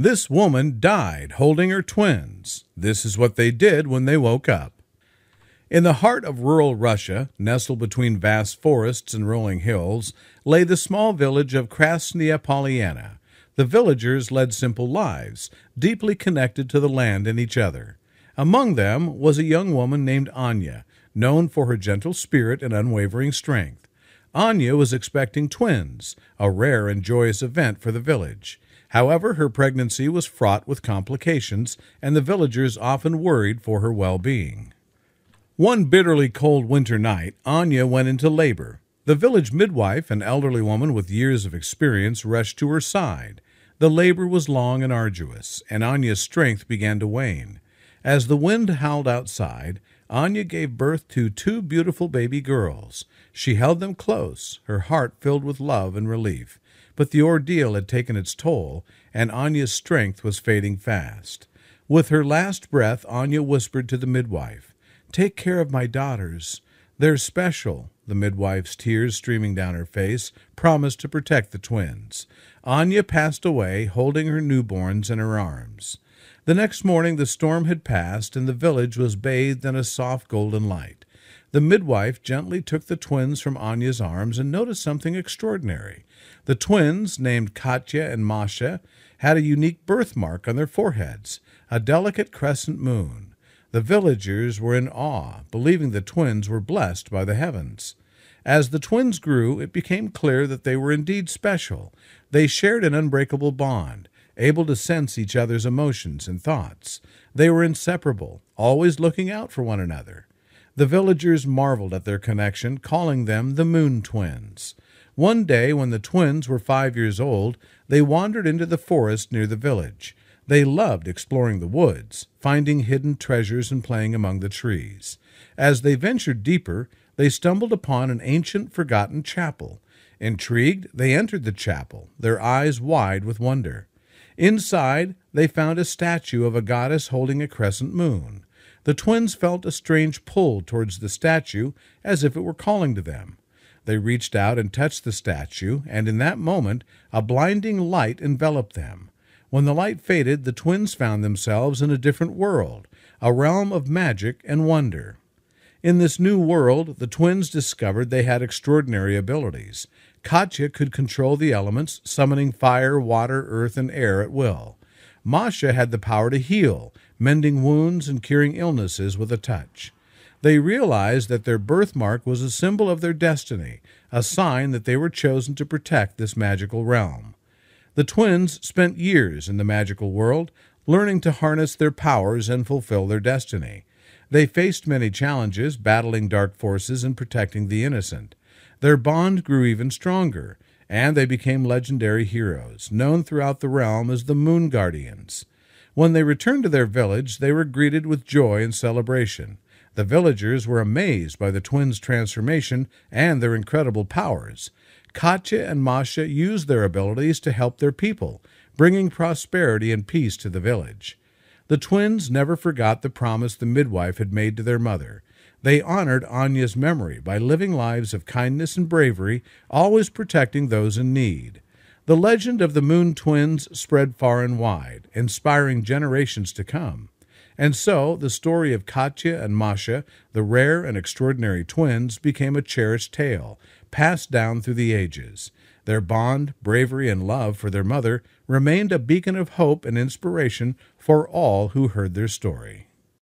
This woman died holding her twins. This is what they did when they woke up. In the heart of rural Russia, nestled between vast forests and rolling hills, lay the small village of Krasnaya Polyana. The villagers led simple lives, deeply connected to the land and each other. Among them was a young woman named Anya, known for her gentle spirit and unwavering strength. Anya was expecting twins, a rare and joyous event for the village. However, her pregnancy was fraught with complications, and the villagers often worried for her well being. One bitterly cold winter night, Anya went into labor. The village midwife, an elderly woman with years of experience, rushed to her side. The labor was long and arduous, and Anya's strength began to wane. As the wind howled outside, Anya gave birth to two beautiful baby girls. She held them close, her heart filled with love and relief. But the ordeal had taken its toll, and Anya's strength was fading fast. With her last breath, Anya whispered to the midwife, Take care of my daughters. They're special. The midwife's tears streaming down her face promised to protect the twins. Anya passed away, holding her newborns in her arms. The next morning the storm had passed, and the village was bathed in a soft golden light. The midwife gently took the twins from Anya's arms and noticed something extraordinary. The twins, named Katya and Masha, had a unique birthmark on their foreheads, a delicate crescent moon. The villagers were in awe, believing the twins were blessed by the heavens. As the twins grew, it became clear that they were indeed special. They shared an unbreakable bond, able to sense each other's emotions and thoughts. They were inseparable, always looking out for one another. The villagers marveled at their connection, calling them the Moon Twins. One day, when the twins were five years old, they wandered into the forest near the village. They loved exploring the woods, finding hidden treasures and playing among the trees. As they ventured deeper, they stumbled upon an ancient, forgotten chapel. Intrigued, they entered the chapel, their eyes wide with wonder. Inside, they found a statue of a goddess holding a crescent moon. The twins felt a strange pull towards the statue, as if it were calling to them. They reached out and touched the statue, and in that moment a blinding light enveloped them. When the light faded, the twins found themselves in a different world, a realm of magic and wonder. In this new world, the twins discovered they had extraordinary abilities. Katya could control the elements, summoning fire, water, earth, and air at will. Masha had the power to heal, mending wounds and curing illnesses with a touch. They realized that their birthmark was a symbol of their destiny, a sign that they were chosen to protect this magical realm. The twins spent years in the magical world, learning to harness their powers and fulfill their destiny. They faced many challenges, battling dark forces and protecting the innocent. Their bond grew even stronger, and they became legendary heroes, known throughout the realm as the Moon Guardians. When they returned to their village, they were greeted with joy and celebration. The villagers were amazed by the twins' transformation and their incredible powers. Katya and Masha used their abilities to help their people, bringing prosperity and peace to the village. The twins never forgot the promise the midwife had made to their mother. They honored Anya's memory by living lives of kindness and bravery, always protecting those in need. The legend of the Moon Twins spread far and wide, inspiring generations to come. And so the story of Katya and Masha, the rare and extraordinary twins, became a cherished tale, passed down through the ages. Their bond, bravery, and love for their mother remained a beacon of hope and inspiration for all who heard their story.